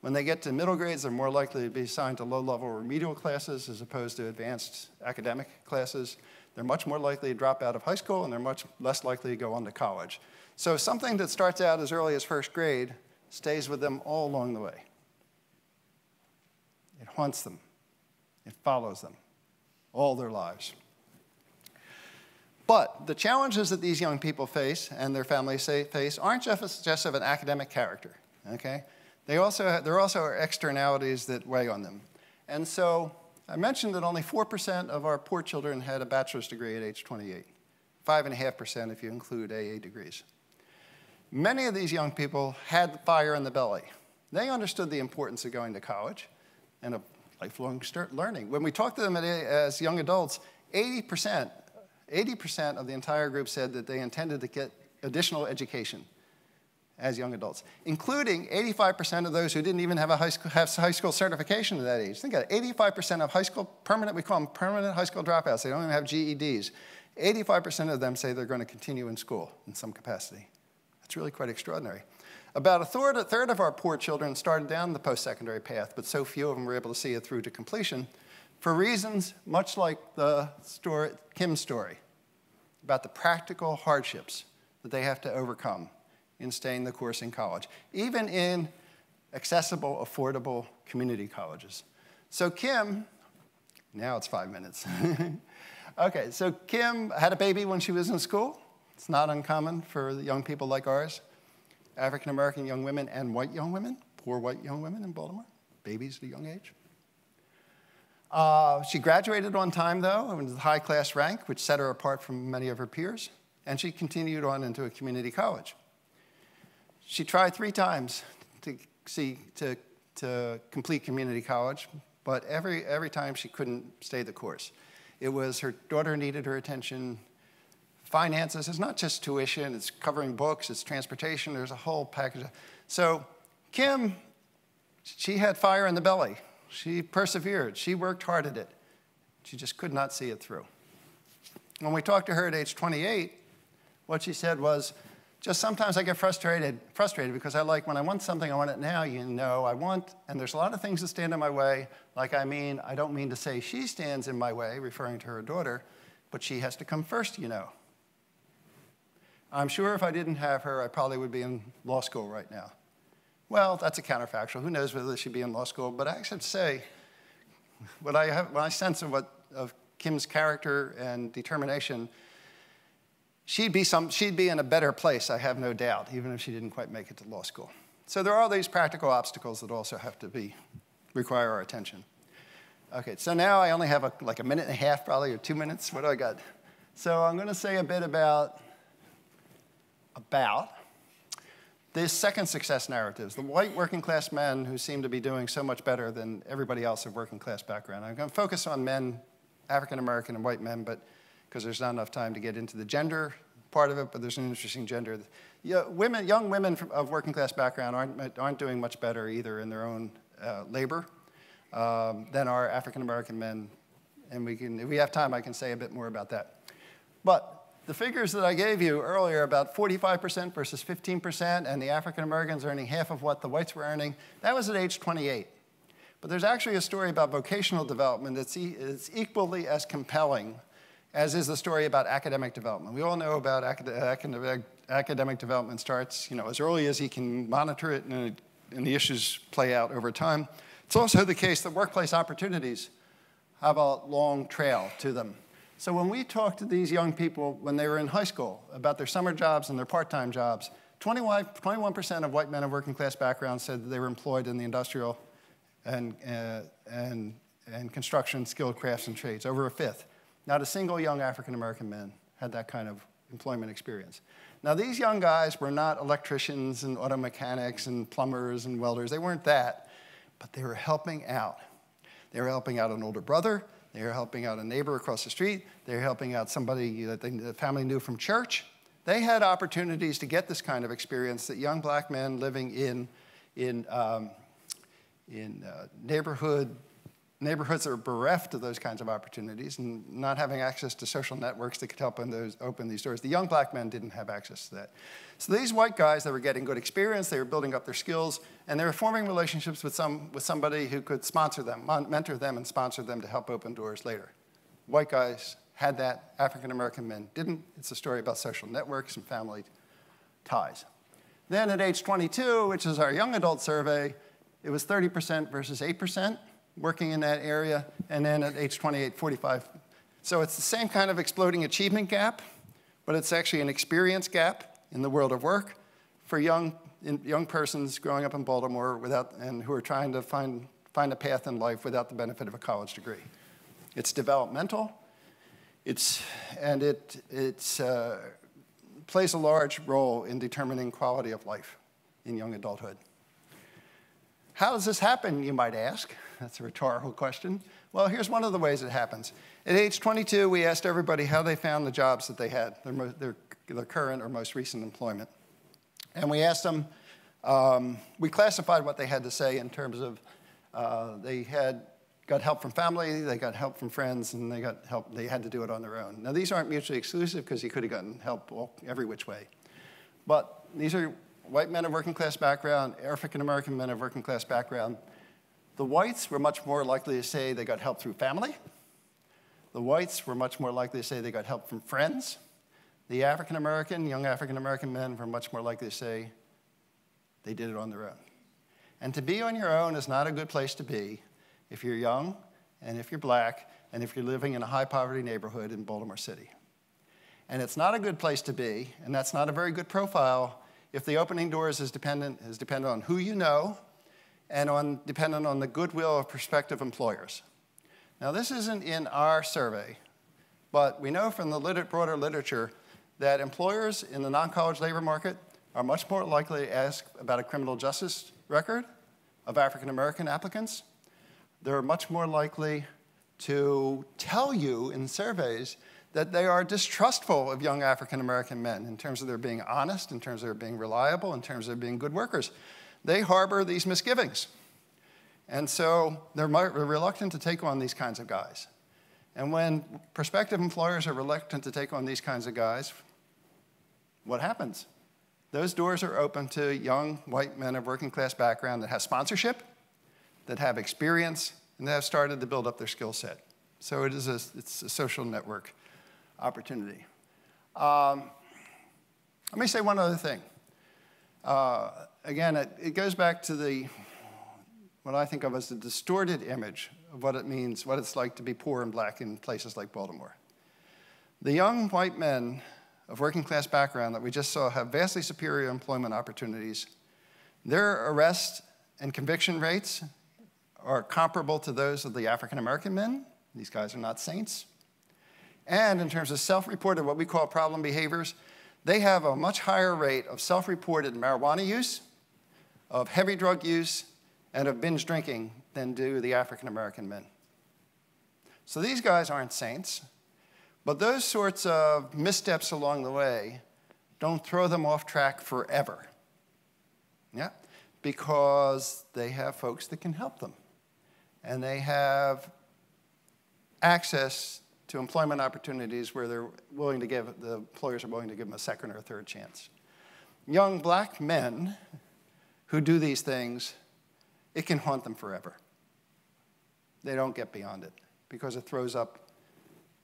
Speaker 1: When they get to middle grades, they're more likely to be assigned to low level remedial classes as opposed to advanced academic classes. They're much more likely to drop out of high school and they're much less likely to go on to college. So something that starts out as early as first grade stays with them all along the way. It haunts them, it follows them all their lives. But the challenges that these young people face and their families face aren't just of an academic character, okay? They also there also are externalities that weigh on them. And so I mentioned that only 4% of our poor children had a bachelor's degree at age 28, 5.5% if you include AA degrees. Many of these young people had fire in the belly. They understood the importance of going to college and of lifelong learning. When we talked to them as young adults, 80%, 80% of the entire group said that they intended to get additional education as young adults, including 85% of those who didn't even have a high school, have high school certification at that age. Think of it, 85% of high school permanent, we call them permanent high school dropouts. They don't even have GEDs. 85% of them say they're going to continue in school in some capacity. That's really quite extraordinary. About a third, a third of our poor children started down the post-secondary path, but so few of them were able to see it through to completion for reasons much like the story, Kim's story about the practical hardships that they have to overcome in staying the course in college, even in accessible, affordable community colleges. So Kim, now it's five minutes. okay, so Kim had a baby when she was in school. It's not uncommon for young people like ours, African American young women and white young women, poor white young women in Baltimore, babies at a young age. Uh, she graduated on time, though, with a high class rank, which set her apart from many of her peers, and she continued on into a community college. She tried three times to, see, to, to complete community college, but every, every time she couldn't stay the course. It was her daughter needed her attention, finances. is not just tuition, it's covering books, it's transportation, there's a whole package. So Kim, she had fire in the belly. She persevered, she worked hard at it. She just could not see it through. When we talked to her at age 28, what she said was, just sometimes I get frustrated, frustrated because I like when I want something, I want it now, you know, I want, and there's a lot of things that stand in my way. Like I mean, I don't mean to say she stands in my way, referring to her daughter, but she has to come first, you know. I'm sure if I didn't have her, I probably would be in law school right now. Well, that's a counterfactual. Who knows whether she'd be in law school? But I should say, what I have, my sense of what of Kim's character and determination she'd be, some, she'd be in a better place, I have no doubt, even if she didn't quite make it to law school. So there are all these practical obstacles that also have to be, require our attention. Okay, so now I only have a, like a minute and a half probably, or two minutes. What do I got? So I'm going to say a bit about, about this second success narratives, the white working class men who seem to be doing so much better than everybody else of working class background. I'm going to focus on men, African American and white men, but because there's not enough time to get into the gender part of it, but there's an interesting gender. Yeah, women, young women of working class background aren't, aren't doing much better either in their own uh, labor um, than our African American men. And we can, if we have time, I can say a bit more about that. But the figures that I gave you earlier about 45% versus 15%, and the African Americans earning half of what the whites were earning, that was at age 28. But there's actually a story about vocational development that's e equally as compelling as is the story about academic development. We all know about academic, academic development starts you know, as early as you can monitor it and, and the issues play out over time. It's also the case that workplace opportunities have a long trail to them. So when we talk to these young people when they were in high school about their summer jobs and their part-time jobs, 21% of white men of working class backgrounds said that they were employed in the industrial and, uh, and, and construction, skilled crafts and trades, over a fifth. Not a single young African American man had that kind of employment experience. Now, these young guys were not electricians and auto mechanics and plumbers and welders. They weren't that, but they were helping out. They were helping out an older brother. They were helping out a neighbor across the street. They were helping out somebody that the family knew from church. They had opportunities to get this kind of experience that young black men living in, in, um, in uh, neighborhood neighborhoods that are bereft of those kinds of opportunities and not having access to social networks that could help those, open these doors. The young black men didn't have access to that. So these white guys, they were getting good experience, they were building up their skills, and they were forming relationships with, some, with somebody who could sponsor them, mentor them, and sponsor them to help open doors later. White guys had that, African American men didn't. It's a story about social networks and family ties. Then at age 22, which is our young adult survey, it was 30% versus 8% working in that area, and then at age 28, 45. So it's the same kind of exploding achievement gap, but it's actually an experience gap in the world of work for young, young persons growing up in Baltimore without, and who are trying to find, find a path in life without the benefit of a college degree. It's developmental, it's, and it it's, uh, plays a large role in determining quality of life in young adulthood. How does this happen, you might ask? That's a rhetorical question. Well, here's one of the ways it happens. At age 22, we asked everybody how they found the jobs that they had, their, their, their current or most recent employment. And we asked them, um, we classified what they had to say in terms of uh, they had got help from family, they got help from friends, and they got help, they had to do it on their own. Now, these aren't mutually exclusive because you could have gotten help all, every which way. But these are white men of working class background, African American men of working class background, the whites were much more likely to say they got help through family. The whites were much more likely to say they got help from friends. The African American, young African American men were much more likely to say they did it on their own. And to be on your own is not a good place to be if you're young and if you're black and if you're living in a high poverty neighborhood in Baltimore City. And it's not a good place to be, and that's not a very good profile if the opening doors is dependent, is dependent on who you know and on, dependent on the goodwill of prospective employers. Now, this isn't in our survey, but we know from the lit broader literature that employers in the non college labor market are much more likely to ask about a criminal justice record of African American applicants. They're much more likely to tell you in surveys that they are distrustful of young African American men in terms of their being honest, in terms of their being reliable, in terms of their being good workers. They harbor these misgivings. And so they're reluctant to take on these kinds of guys. And when prospective employers are reluctant to take on these kinds of guys, what happens? Those doors are open to young white men of working class background that have sponsorship, that have experience, and that have started to build up their skill set. So it is a, it's a social network opportunity. Um, let me say one other thing. Uh, again, it, it goes back to the what I think of as the distorted image of what it means, what it's like to be poor and black in places like Baltimore. The young white men of working class background that we just saw have vastly superior employment opportunities. Their arrest and conviction rates are comparable to those of the African American men. These guys are not saints. And in terms of self reported, what we call problem behaviors, they have a much higher rate of self reported marijuana use, of heavy drug use, and of binge drinking than do the African American men. So these guys aren't saints, but those sorts of missteps along the way don't throw them off track forever. Yeah? Because they have folks that can help them. And they have access to employment opportunities where they're willing to give, the employers are willing to give them a second or a third chance. Young black men who do these things it can haunt them forever. They don't get beyond it because it throws up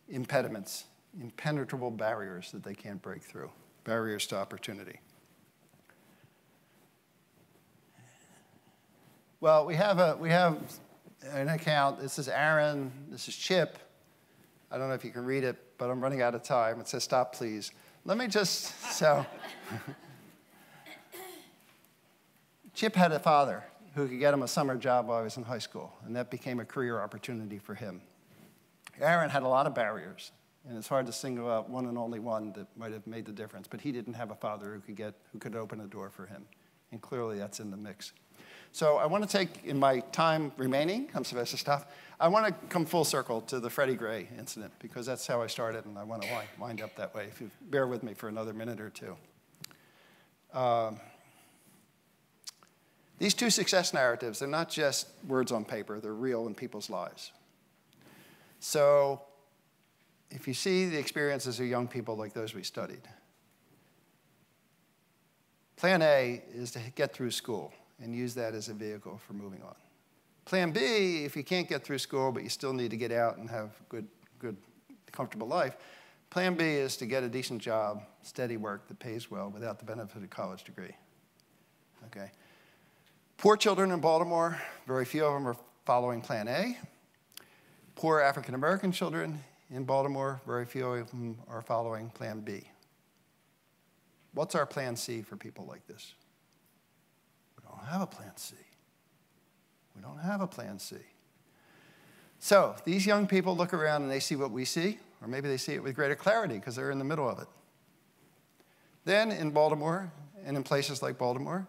Speaker 1: impediments, impenetrable barriers that they can't break through, barriers to opportunity. Well, we have, a, we have an account. This is Aaron, this is Chip. I don't know if you can read it, but I'm running out of time. It says, Stop, please. Let me just, so. Chip had a father who could get him a summer job while he was in high school, and that became a career opportunity for him. Aaron had a lot of barriers, and it's hard to single out one and only one that might have made the difference, but he didn't have a father who could, get, who could open a door for him, and clearly that's in the mix. So I want to take, in my time remaining, I'm Sylvester Stuff, I want to come full circle to the Freddie Gray incident, because that's how I started, and I want to wind, wind up that way, if you bear with me for another minute or two. Um, these two success narratives, they're not just words on paper, they're real in people's lives. So, if you see the experiences of young people like those we studied, plan A is to get through school and use that as a vehicle for moving on. Plan B, if you can't get through school but you still need to get out and have good, good, comfortable life, plan B is to get a decent job, steady work that pays well without the benefit of a college degree. Okay? Poor children in Baltimore, very few of them are following Plan A. Poor African American children in Baltimore, very few of them are following Plan B. What's our Plan C for people like this? We don't have a Plan C. We don't have a Plan C. So these young people look around and they see what we see, or maybe they see it with greater clarity because they're in the middle of it. Then in Baltimore and in places like Baltimore,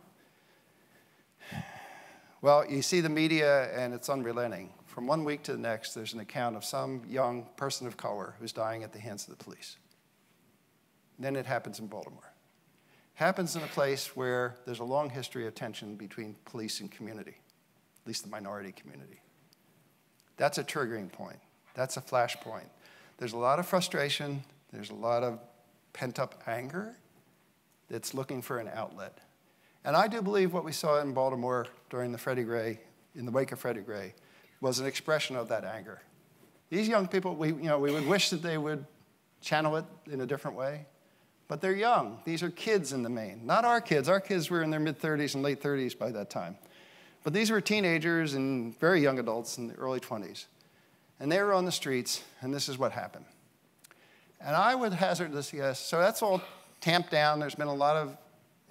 Speaker 1: well, you see the media and it's unrelenting. From one week to the next, there's an account of some young person of color who's dying at the hands of the police. Then it happens in Baltimore. Happens in a place where there's a long history of tension between police and community, at least the minority community. That's a triggering point. That's a flashpoint. There's a lot of frustration, there's a lot of pent up anger that's looking for an outlet. And I do believe what we saw in Baltimore during the Freddie Gray, in the wake of Freddie Gray, was an expression of that anger. These young people, we, you know, we would wish that they would channel it in a different way, but they're young. These are kids in the main. Not our kids. Our kids were in their mid 30s and late 30s by that time. But these were teenagers and very young adults in the early 20s. And they were on the streets, and this is what happened. And I would hazard this guess so that's all tamped down. There's been a lot of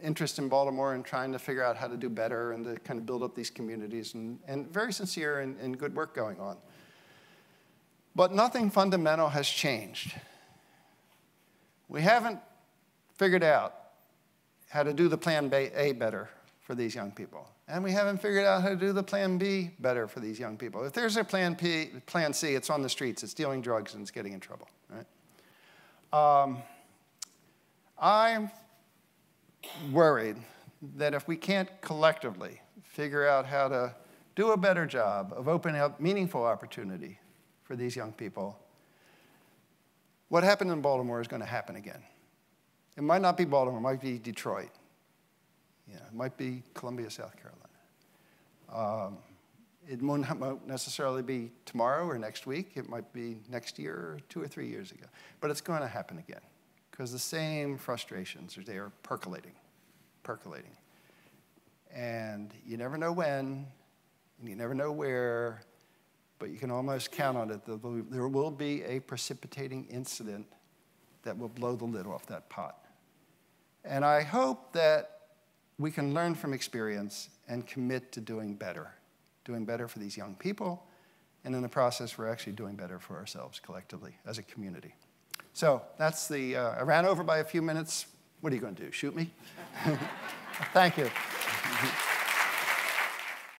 Speaker 1: interest in Baltimore and trying to figure out how to do better and to kind of build up these communities and, and very sincere and, and good work going on. But nothing fundamental has changed. We haven't figured out how to do the plan A better for these young people. And we haven't figured out how to do the plan B better for these young people. If there's a plan P, plan C, it's on the streets, it's dealing drugs and it's getting in trouble, right? Um, I'm worried that if we can't collectively figure out how to do a better job of opening up meaningful opportunity for these young people, what happened in Baltimore is going to happen again. It might not be Baltimore, it might be Detroit. Yeah, it might be Columbia, South Carolina. Um, it won't necessarily be tomorrow or next week. It might be next year or two or three years ago. But it's going to happen again because the same frustrations are percolating, percolating. And you never know when, and you never know where, but you can almost count on it. There will be a precipitating incident that will blow the lid off that pot. And I hope that we can learn from experience and commit to doing better, doing better for these young people, and in the process, we're actually doing better for ourselves collectively as a community. So that's the, uh, I ran over by a few minutes. What are you going to do, shoot me? Thank you.